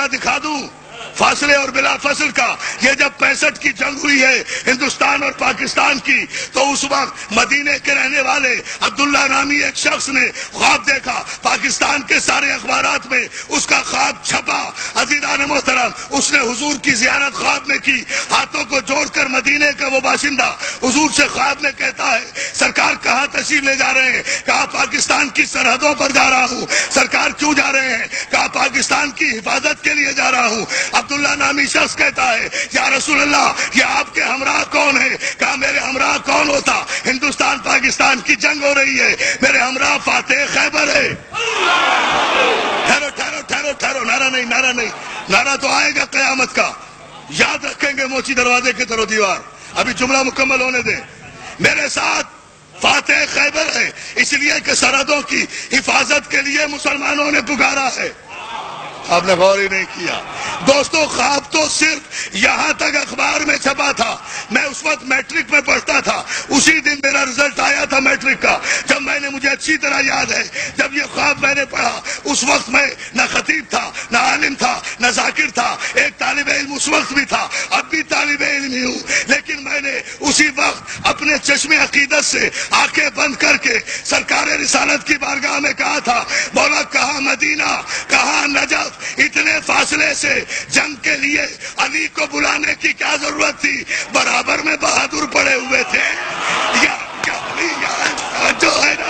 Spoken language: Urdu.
رشتہ دکھا دوں۔ فاصلے اور بلا فصل کا۔ یہ جب پینسٹھ کی جنگ ہوئی ہے ہندوستان اور پاکستان کی، تو اس وقت مدینے کے رہنے والے عبداللہ نامی ایک شخص نے خواب دیکھا۔ پاکستان کے سارے اخبارات میں اس کا خواب چھپا۔ عزیزان محترم، اس نے حضور کی زیارت خواب میں کی۔ ہاتھوں کو جوڑ کر مدینے کا وہ باشندہ حضور سے خواب میں کہتا ہے، سرکار کہاں تشریف لے جا رہے ہیں؟ کہا پاکستان کی سرحدوں پر جا رہا ہوں؟ سرکار کیوں جا رہے ہیں؟ کہا پاکستان کی حفاظت کے لیے جا رہا ہوں۔ عبداللہ نامی شخص کہتا ہے، یا رسول اللہ، یہ آپ کے ہمراہ کون ہے کہا، میرے ہمراہ کون ہوتا؟ ہندوستان، پاکستان کی جنگ ہو رہی ہے۔ میرے ہمراہ فاتح خیبر ہے۔ ٹھہرو ٹھہرو ٹھہرو ٹھہرو۔ نعرہ نہیں نعرہ نہیں۔ نعرہ تو آئے گا قیامت کا۔ یاد رکھیں گے موچی دروازے کے طرف دیوار۔ ابھی جملہ مکمل ہونے دیں۔ میرے ساتھ فاتح خیبر ہے، اس لیے کہ سرحدوں کی حفاظت کے لیے مسلمانوں نے پکارا ہے۔ آپ نے غور ہی نہیں کیا۔ دوستو، خواب تو صرف یہاں تک اخبار میں چھپا تھا۔ میں اس وقت میٹرک میں پڑھتا تھا۔ اسی دن میرا رزلٹ آیا تھا میٹرک کا۔ جب میں نے، مجھے اچھی طرح یاد ہے، جب یہ خواب میں نے پڑھا، اس وقت میں نہ خطیب تھا، نہ عالم تھا، نہ ذاکر تھا۔ ایک طالب علم اس وقت بھی تھا۔ اب بھی طالب علم ہی ہوں۔ لیکن میں نے اسی وقت اپنے چشمے عقیدت سے آنکھیں بند کر کے سرکار رسالت کی بارگاہ میں کہا تھا بولا کہاں مدینہ؟ اتنے فاصلے سے جنگ کے لیے علی کو بلانے کی کیا ضرورت تھی؟ برابر میں بہادر پڑے ہوئے تھے۔ یا, یا, یا جو ہے نا